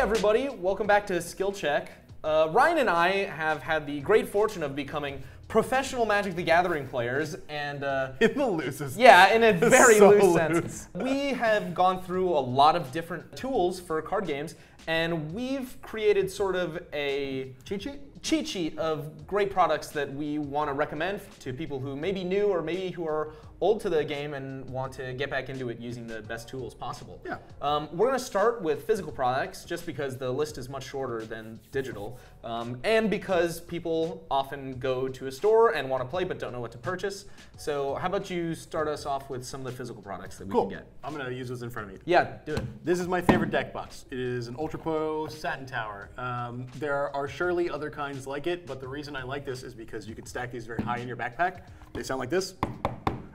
everybody. Welcome back to Skill Check. Uh, Ryan and I have had the great fortune of becoming professional Magic the Gathering players, and uh, In the loosest. yeah, in a very So loose loose. sense. We have gone through a lot of different tools for card games, and we've created sort of a Cheat sheet? Cheat sheet of great products that we want to recommend to people who may be new or maybe who are old to the game and want to get back into it using the best tools possible. Yeah. Um, we're going to start with physical products just because the list is much shorter than digital, um, and because people often go to a store and want to play but don't know what to purchase. So, how about you start us off with some of the physical products that we Cool. can get? I'm gonna use this in front of me. Yeah, do it. This is my favorite deck box. It is an Ultra Pro Satin Tower. Um, there are surely other kinds like it, but the reason I like this is because you can stack these very high in your backpack. They sound like this,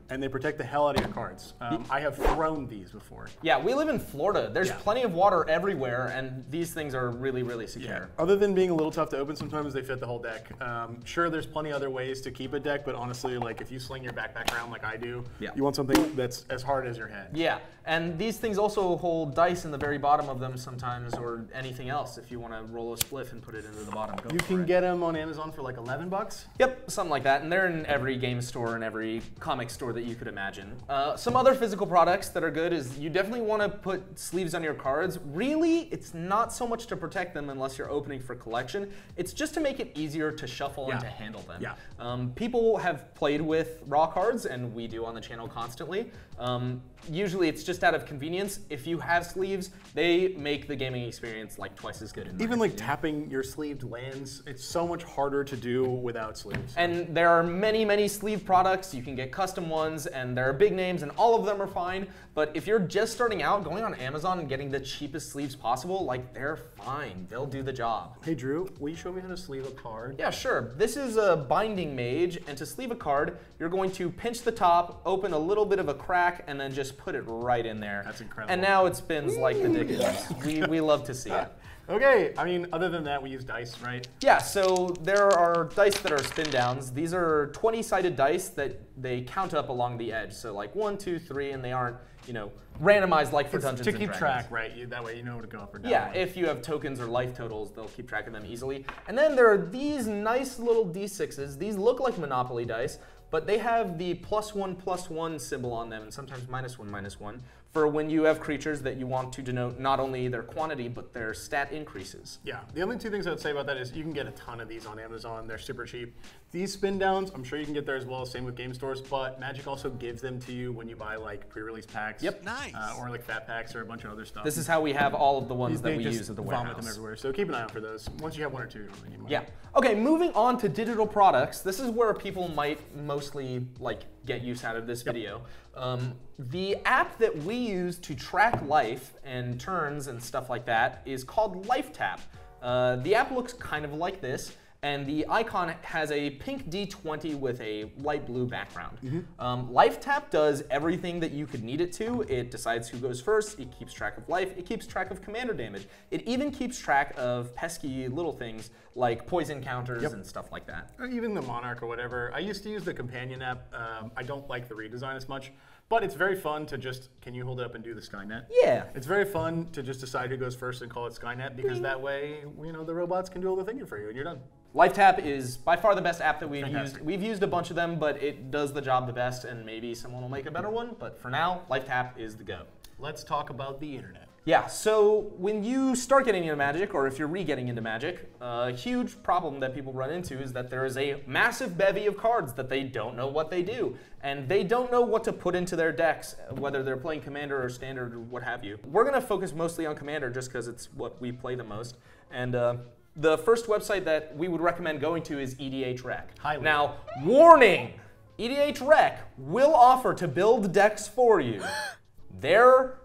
and they protect the hell out of your cards. Um, I have thrown these before. Yeah, we live in Florida. There's Yeah. plenty of water everywhere, and these things are really, really secure. Yeah. Other than being a little tough to open, sometimes they fit the whole deck. Um, sure, there's plenty other ways to keep a deck, but honestly, like if you sling your backpack around like I do, Yeah. you want something that's as hard as your head. Yeah, and these things also hold dice in the very bottom of them sometimes, or anything else. If you want to roll a spliff and put it into the bottom, go You can it. get them on Amazon for like 11 bucks. Yep, something like that, and they're in every game store and every comic store that you could imagine. Uh, some other physical products that are good is you definitely want to put sleeves on your cards. Really, it's not so much to protect them unless you're opening for collection. It's just to make it easier to shuffle and to handle them. Yeah. Um, people have played with raw cards, and we do on the channel constantly. Um, usually, it's just out of convenience. If you have sleeves, they make the gaming experience like twice as good. Even like opinion. tapping your sleeved lands, it's so much harder to do without sleeves. And there are many, many sleeve products. You can get custom ones, and there are big names, and all of them are fine. But if you're just starting out, going on Amazon and getting the cheapest sleeves possible, like they're fine. They'll do the job. Hey Drew, will you show me how to sleeve a card? Yeah, sure. This is a Blinding Mage, and to sleeve a card, you're going to pinch the top, open a little bit of a crack, and then just put it right in there. That's incredible. And now it spins like the Dickens. we, we love to see it. Okay, I mean, other than that, we use dice, right? Yeah, so there are dice that are spin downs. These are 20 sided dice that they count up along the edge. So, like one, two, three, and they aren't, you know, randomized like for Dungeons to keep track, right? You, that way you know to go up or down. Yeah, if you have tokens or life totals, they'll keep track of them easily. And then there are these nice little d6s. These look like Monopoly dice, but they have the plus one plus one symbol on them, and sometimes minus one minus one, for when you have creatures that you want to denote not only their quantity, but their stat increases. Yeah, the only two things I would say about that is you can get a ton of these on Amazon. They're super cheap. These spin downs, I'm sure you can get there as well. Same with game stores, but Magic also gives them to you when you buy like pre-release packs. Yep. Nice. Uh, or like fat packs or a bunch of other stuff. This is how we have all of the ones These- that we just use at the warehouse. vomit warehouse. them everywhere. So keep an eye out for those. Once you have one or two, you don't really need more. Yeah. Okay, moving on to digital products. This is where people might mostly like get use out of this video. Um, the app that we use to track life and turns and stuff like that is called LifeTap. Uh, the app looks kind of like this. And the icon has a pink D20 with a light blue background. Um, LifeTap does everything that you could need it to. It decides who goes first, it keeps track of life, it keeps track of commander damage. It even keeps track of pesky little things like poison counters and stuff like that. Or even the Monarch or whatever. I used to use the companion app. Um, I don't like the redesign as much, but it's very fun to just. Can you hold it up and do the Skynet? Yeah. It's very fun to just decide who goes first and call it Skynet because that way, you know, the robots can do all the thinking for you and you're done. LifeTap is by far the best app that we've Fantastic. used. We've used a bunch of them, but it does the job the best, and maybe someone will make a better one. But for now, LifeTap is the go. Let's talk about the internet. Yeah, so when you start getting into Magic, or if you're re-getting into Magic, a huge problem that people run into is that there is a massive bevy of cards that they don't know what they do, and they don't know what to put into their decks, whether they're playing Commander or Standard or what have you. We're gonna focus mostly on Commander just because it's what we play the most, and uh, the first website that we would recommend going to is EDH Rec. Highly. Now, warning! EDH Rec will offer to build decks for you. They're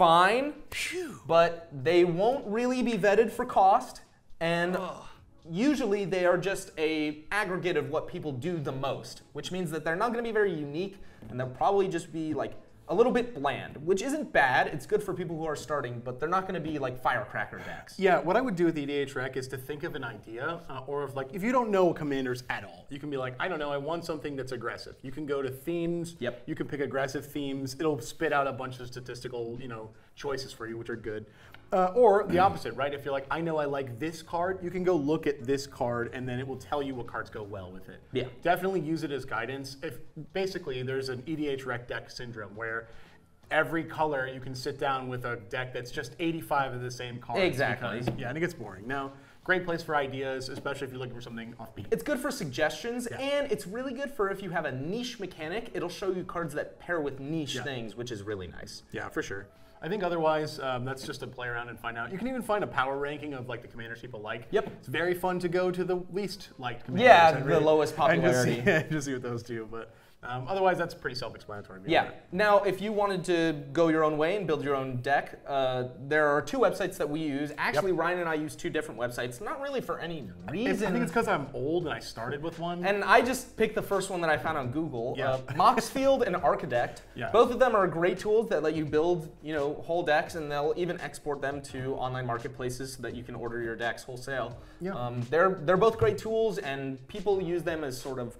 fine, but they won't really be vetted for cost, and usually they are just a aggregate of what people do the most, which means that they're not going to be very unique, and they'll probably just be like a little bit bland, which isn't bad. It's good for people who are starting, but they're not going to be like firecracker decks. Yeah, what I would do with the EDH Rec is to think of an idea, uh, or if like if you don't know commanders at all, you can be like, I don't know, I want something that's aggressive. You can go to themes. Yep. You can pick aggressive themes. It'll spit out a bunch of statistical, you know, choices for you, which are good. Uh, or the opposite, right? If you're like, I know I like this card, you can go look at this card, and then it will tell you what cards go well with it. Yeah. Definitely use it as guidance. If basically there's an EDH rec deck syndrome where every color you can sit down with a deck that's just 85 of the same cards. Exactly. because- yeah, and it gets boring. Now, great place for ideas, especially if you're looking for something offbeat. It's good for suggestions, and it's really good for if you have a niche mechanic. It'll show you cards that pair with niche Yeah. things, which is really nice. Yeah, for sure. I think otherwise, um, that's just to play around and find out. You can even find a power ranking of like the commanders people like. Yep. It's very fun to go to the least liked commanders. Yeah, the lowest and just see- popularity. just see what those do. But um, otherwise, that's pretty self-explanatory. Yeah. Now, if you wanted to go your own way and build your own deck, uh, there are two websites that we use. Actually, Ryan and I use two different websites, not really for any reason. I think it's because I'm old and I started with one. and I just picked the first one that I found on Google. Yeah. Uh, Moxfield and Archidekt. Yeah. Both of them are great tools that let you build, you know, whole decks, and they'll even export them to online marketplaces so that you can order your decks wholesale. Yeah. Um, they're they're both great tools, and people use them as sort of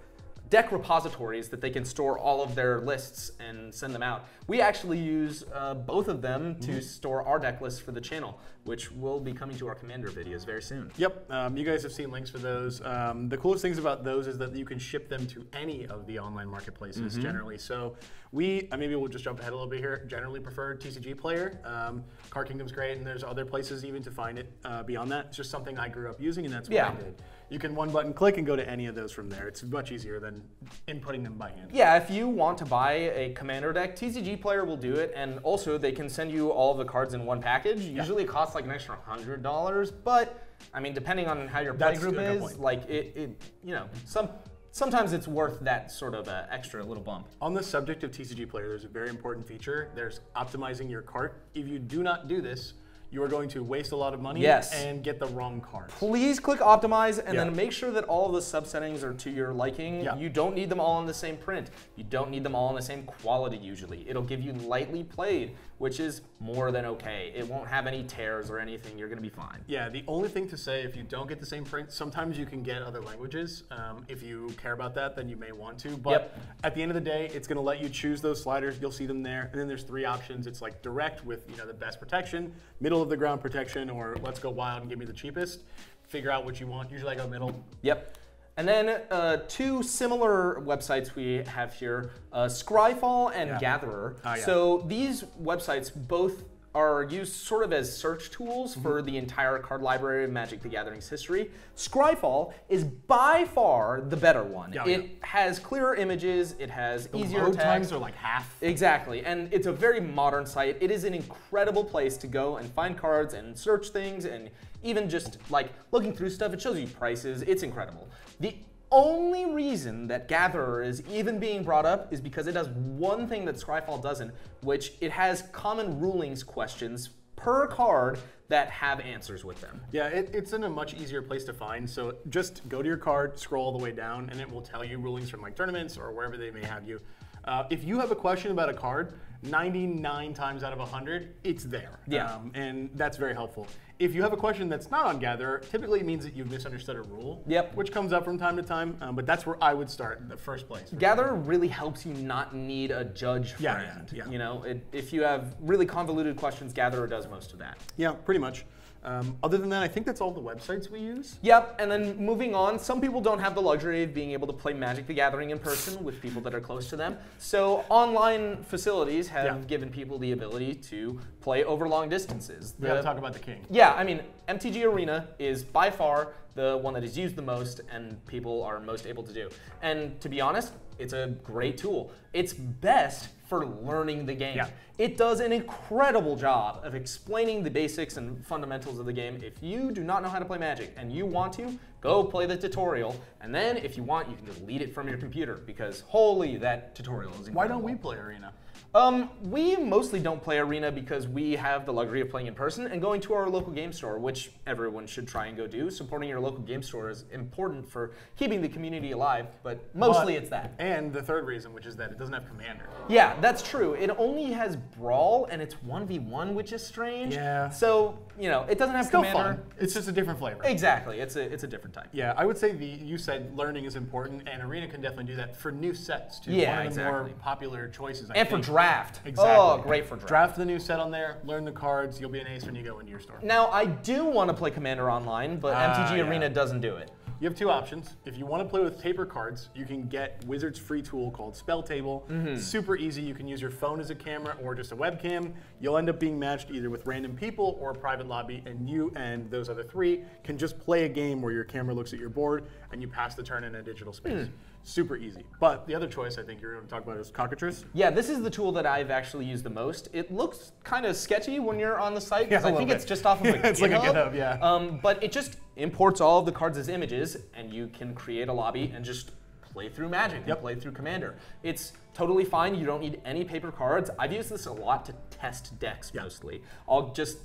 deck repositories that they can store all of their lists and send them out. We actually use uh, both of them Mm-hmm. to store our deck lists for the channel, which will be coming to our commander videos very soon. Yep, um, you guys have seen links for those. Um, the coolest things about those is that you can ship them to any of the online marketplaces Mm-hmm. generally. So we, uh, maybe we'll just jump ahead a little bit here. Generally prefer TCG Player. Um, Card Kingdom's great, and there's other places even to find it uh, beyond that. It's just something I grew up using, and that's what I did. You can one button click and go to any of those from there. It's much easier than inputting them by hand. Yeah, if you want to buy a commander deck, TCG Player will do it, and also they can send you all the cards in one package. Usually it costs like an extra hundred dollars, but I mean, depending on how your play That's group is, point. like it, it, you know, some sometimes it's worth that sort of uh, extra little bump. On the subject of TCG Player, there's a very important feature. There's optimizing your cart. If you do not do this, you are going to waste a lot of money Yes. and get the wrong cards. Please click optimize and Yeah. then make sure that all of the subsettings are to your liking. Yeah. You don't need them all in the same print. You don't need them all in the same quality usually. It'll give you lightly played, which is more than okay. It won't have any tears or anything. You're gonna be fine. Yeah, the only thing to say, if you don't get the same print, sometimes you can get other languages. Um, if you care about that, then you may want to. But Yep. at the end of the day, it's going to let you choose those sliders. You'll see them there. And then there's three options. It's like direct with you know the best protection, middle of the ground protection, or let's go wild and give me the cheapest. Figure out what you want. Usually I go middle. Yep. And then uh, two similar websites we have here, uh, Scryfall and Yeah. Gatherer. Ah, yeah. So these websites both are used sort of as search tools Mm-hmm. for the entire card library of Magic the Gathering's history. Scryfall is by far the better one. Yeah, it yeah. has clearer images, it has easier Load text. times are like half. Exactly, and it's a very modern site. It is an incredible place to go and find cards and search things and even just like looking through stuff. It shows you prices. It's incredible. The only reason that Gatherer is even being brought up is because it does one thing that Scryfall doesn't, which it has common rulings questions per card that have answers with them. Yeah, it, it's in a much easier place to find. So just go to your card, scroll all the way down, and it will tell you rulings from like tournaments or wherever they may have you. Uh, if you have a question about a card, 99 times out of 100, it's there. Yeah. Um, and that's very helpful. If you have a question that's not on Gatherer, typically it means that you've misunderstood a rule. Yep. Which comes up from time to time, um, but that's where I would start in the first place. Gatherer really helps you not need a judge Yeah, friend. yeah, yeah. You know, it, if you have really convoluted questions, Gatherer does most of that. Yeah, pretty much. Um, other than that, I think that's all the websites we use. Yep, and then moving on, some people don't have the luxury of being able to play Magic the Gathering in person with people that are close to them. So online facilities have Yeah. given people the ability to play over long distances. We got to talk about the king. yeah, I mean, MTG Arena is by far the one that is used the most and people are most able to do. And to be honest, it's a great tool. It's best for learning the game. Yeah. It does an incredible job of explaining the basics and fundamentals of the game. If you do not know how to play Magic and you want to, go play the tutorial. And then if you want, you can lead it from your computer because holy, that tutorial is incredible. Why don't we play Arena? Um, we mostly don't play Arena because we have the luxury of playing in person and going to our local game store, which everyone should try and go do. Supporting your local game store is important for keeping the community alive, but mostly But- it's that. And the third reason, which is that it doesn't have Commander. Yeah, that's true. It only has Brawl and it's 1v1, which is strange. Yeah. So, you know, it doesn't have Still commander. fun. It's just a different flavor. Exactly. It's a it's a different type. Yeah, I would say the you said learning is important, and Arena can definitely do that for new sets too. Yeah, One of the more popular choices. I And for draft. Exactly. Oh, great for draft. Draft the new set on there. Learn the cards. You'll be an ace when you go into your store. Now I do want to play Commander online, but Ah, MTG yeah. Arena doesn't do it. You have two options. If you want to play with paper cards, you can get Wizard's free tool called Spell Table. Mm-hmm. Super easy. You can use your phone as a camera or just a webcam. You'll end up being matched either with random people or a private lobby, and you and those other three can just play a game where your camera looks at your board and you pass the turn in a digital space. Hmm. Super easy. But the other choice I think you're going to talk about is Cockatrice. Yeah, this is the tool that I've actually used the most. It looks kind of sketchy when you're on the site because Yeah, I think little it's just off of a It's like a GitHub. Yeah. Um, but it just imports all of the cards as images, and you can create a lobby and just play through Magic Yep. play through Commander. It's totally fine. You don't need any paper cards. I've used this a lot to test decks mostly. I'll just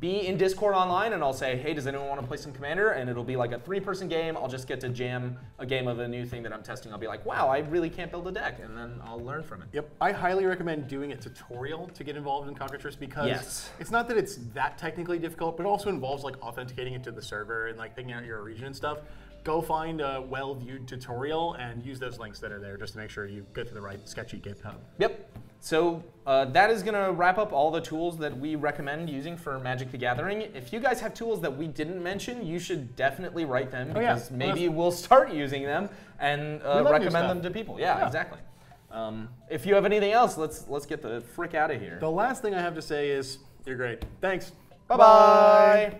be in Discord online and I'll say, hey, does anyone want to play some Commander? And it'll be like a three person game. I'll just get to jam a game of a new thing that I'm testing. I'll be like, wow, I really can't build a deck. And then I'll learn from it. Yep, I highly recommend doing a tutorial to get involved in Cockatrice because Yes. it's not that it's that technically difficult, but it also involves like authenticating it to the server and like picking out your region and stuff. Go find a well-viewed tutorial and use those links that are there just to make sure you go to the right sketchy GitHub. Yep. So uh, that is going to wrap up all the tools that we recommend using for Magic the Gathering. If you guys have tools that we didn't mention, you should definitely write them Oh, yeah. because maybe us- we'll start using them and uh, We love new recommend them to people. Yeah, Yeah. exactly. Um, if you have anything else, let's let's get the frick out of here. The last thing I have to say is you're great. Thanks. Bye bye.